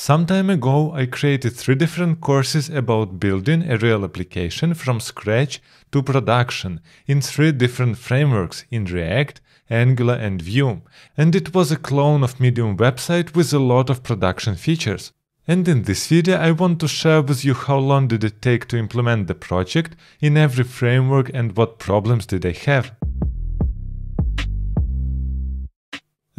Some time ago, I created three different courses about building a real application from scratch to production in three different frameworks in React, Angular and Vue, and it was a clone of Medium website with a lot of production features. And in this video I want to share with you how long did it take to implement the project in every framework and what problems did I have.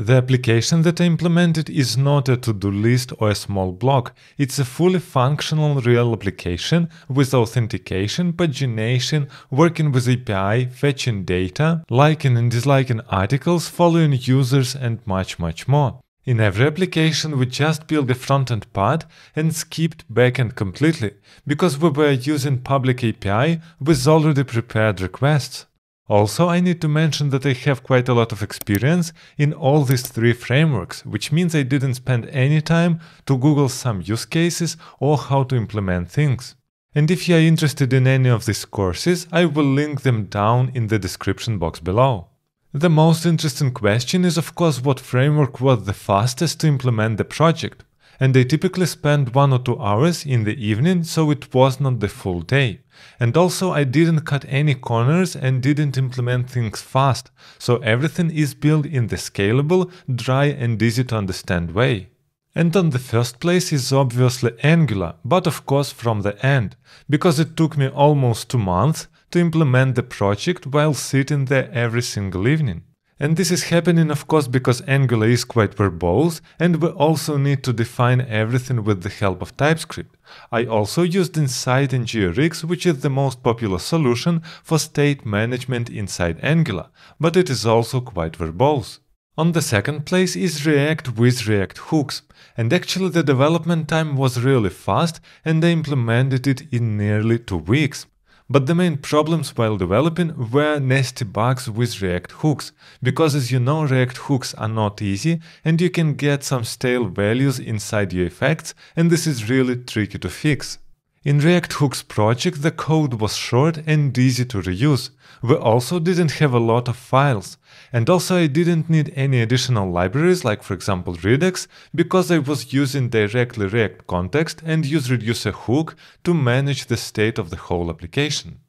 The application that I implemented is not a to-do list or a small block. It's a fully functional real application with authentication, pagination, working with API, fetching data, liking and disliking articles, following users and much much more. In every application we just built the front-end part and skipped backend completely, because we were using public API with already prepared requests. Also, I need to mention that I have quite a lot of experience in all these three frameworks, which means I didn't spend any time to Google some use cases or how to implement things. And if you are interested in any of these courses, I will link them down in the description box below. The most interesting question is of course what framework was the fastest to implement the project and they typically spend one or two hours in the evening, so it was not the full day. And also I didn't cut any corners and didn't implement things fast, so everything is built in the scalable, dry and easy to understand way. And on the first place is obviously Angular, but of course from the end, because it took me almost two months to implement the project while sitting there every single evening. And this is happening of course because Angular is quite verbose and we also need to define everything with the help of TypeScript. I also used Insight Inside NGRX which is the most popular solution for state management inside Angular, but it is also quite verbose. On the second place is React with React hooks, and actually the development time was really fast and I implemented it in nearly two weeks. But the main problems while developing were nasty bugs with React hooks, because as you know React hooks are not easy and you can get some stale values inside your effects and this is really tricky to fix. In React Hooks project the code was short and easy to reuse. We also didn't have a lot of files. And also I didn't need any additional libraries like for example Redux because I was using directly React context and use reducer hook to manage the state of the whole application.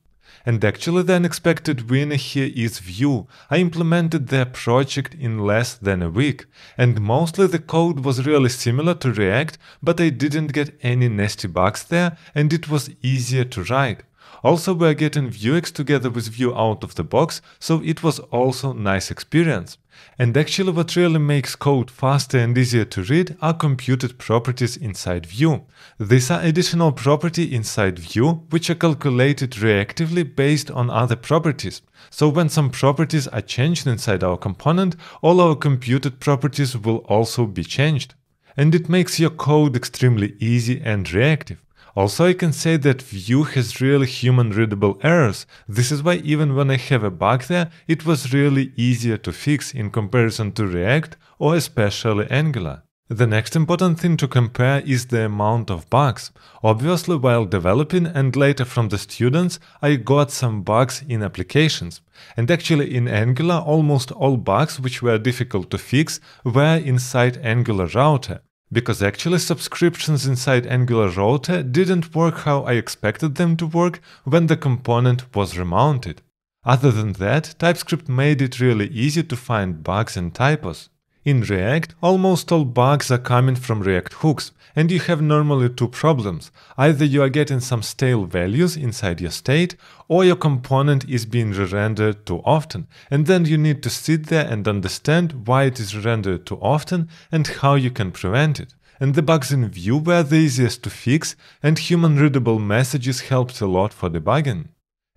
And actually the unexpected winner here is Vue. I implemented their project in less than a week, and mostly the code was really similar to React, but I didn't get any nasty bugs there and it was easier to write. Also we're getting Vuex together with Vue out of the box, so it was also nice experience. And actually what really makes code faster and easier to read are computed properties inside Vue. These are additional property inside Vue which are calculated reactively based on other properties. So when some properties are changed inside our component, all our computed properties will also be changed. And it makes your code extremely easy and reactive. Also, I can say that Vue has really human readable errors. This is why even when I have a bug there, it was really easier to fix in comparison to React or especially Angular. The next important thing to compare is the amount of bugs. Obviously, while developing and later from the students, I got some bugs in applications. And actually in Angular, almost all bugs which were difficult to fix were inside Angular router because actually subscriptions inside Angular Router didn't work how I expected them to work when the component was remounted. Other than that, TypeScript made it really easy to find bugs and typos. In React, almost all bugs are coming from React hooks, and you have normally two problems. Either you are getting some stale values inside your state, or your component is being re-rendered too often, and then you need to sit there and understand why it is rendered too often and how you can prevent it. And the bugs in Vue were the easiest to fix, and human-readable messages helped a lot for debugging.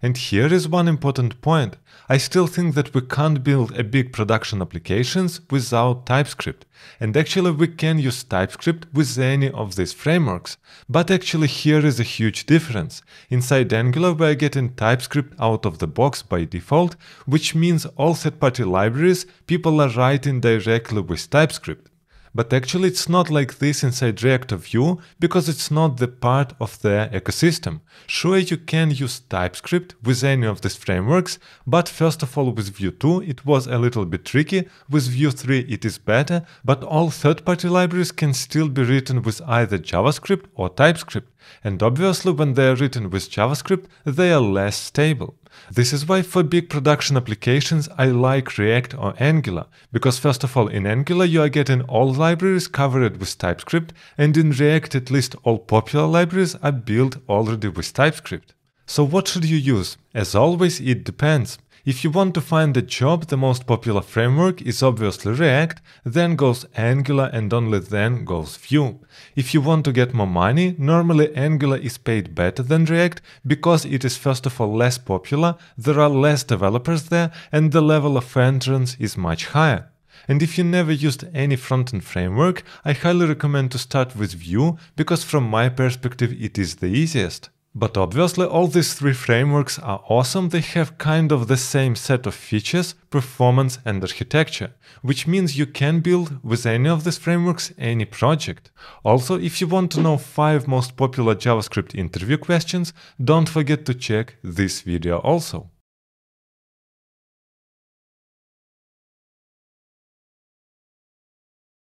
And here is one important point. I still think that we can't build a big production applications without TypeScript. And actually we can use TypeScript with any of these frameworks. But actually here is a huge difference. Inside Angular we're getting TypeScript out of the box by default, which means all third-party libraries people are writing directly with TypeScript. But actually it's not like this inside React or Vue because it's not the part of the ecosystem. Sure, you can use TypeScript with any of these frameworks, but first of all with Vue 2 it was a little bit tricky, with Vue 3 it is better, but all third-party libraries can still be written with either JavaScript or TypeScript. And obviously when they are written with JavaScript, they are less stable. This is why for big production applications I like React or Angular, because first of all in Angular you are getting all libraries covered with TypeScript, and in React at least all popular libraries are built already with TypeScript. So what should you use? As always it depends. If you want to find a job, the most popular framework is obviously React, then goes Angular and only then goes Vue. If you want to get more money, normally Angular is paid better than React because it is first of all less popular, there are less developers there and the level of entrance is much higher. And if you never used any frontend framework, I highly recommend to start with Vue because from my perspective it is the easiest. But obviously all these three frameworks are awesome, they have kind of the same set of features, performance and architecture, which means you can build with any of these frameworks any project. Also, if you want to know 5 most popular JavaScript interview questions, don't forget to check this video also.